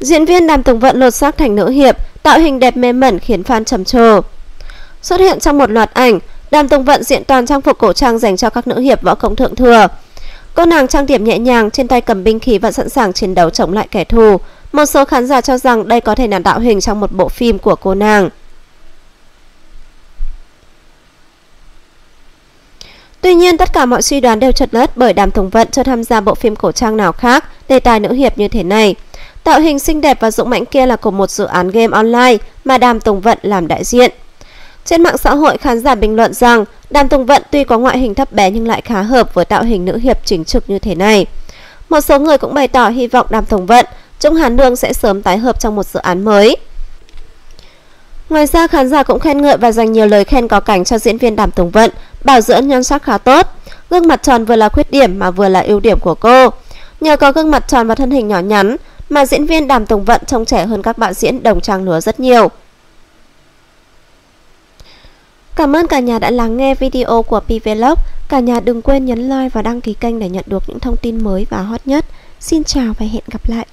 Diễn viên Đàm Tùng Vận lột xác thành nữ hiệp, tạo hình đẹp mê mẩn khiến fan trầm trồ. Xuất hiện trong một loạt ảnh, Đàm Tùng Vận diện toàn trang phục cổ trang dành cho các nữ hiệp võ công thượng thừa. Cô nàng trang điểm nhẹ nhàng, trên tay cầm binh khí và sẵn sàng chiến đấu chống lại kẻ thù. Một số khán giả cho rằng đây có thể là tạo hình trong một bộ phim của cô nàng. Tuy nhiên, tất cả mọi suy đoán đều trật lất bởi Đàm Tùng Vận chưa tham gia bộ phim cổ trang nào khác đề tài nữ hiệp như thế này. Tạo hình xinh đẹp và dũng mãnh kia là của một dự án game online mà Đàm Tùng Vận làm đại diện. Trên mạng xã hội, khán giả bình luận rằng Đàm Tùng Vận tuy có ngoại hình thấp bé nhưng lại khá hợp với tạo hình nữ hiệp chính trực như thế này. Một số người cũng bày tỏ hy vọng Đàm Tùng Vận, Trung Hàn Nương sẽ sớm tái hợp trong một dự án mới. Ngoài ra, khán giả cũng khen ngợi và dành nhiều lời khen có cảnh cho diễn viên Đàm Tùng Vận, bảo dưỡng nhan sắc khá tốt. Gương mặt tròn vừa là khuyết điểm mà vừa là ưu điểm của cô. Nhờ có gương mặt tròn và thân hình nhỏ nhắn mà diễn viên Đàm Tùng Vận trông trẻ hơn các bạn diễn đồng trang lứa rất nhiều. Cảm ơn cả nhà đã lắng nghe video của PVlog. Cả nhà đừng quên nhấn like và đăng ký kênh để nhận được những thông tin mới và hot nhất. Xin chào và hẹn gặp lại.